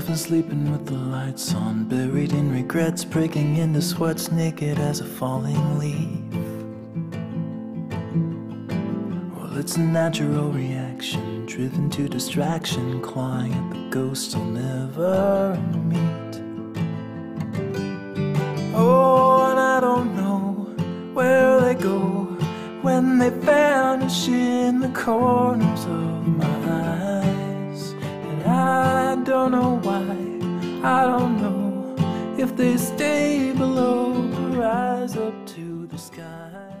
I've been sleeping with the lights on, buried in regrets, breaking into sweats, naked as a falling leaf. Well, it's a natural reaction, driven to distraction, clawing at the ghosts I'll never meet. Oh, and I don't know where they go when they vanish in the corners of my eyes. Don't know why, I don't know if they stay below or rise up to the sky.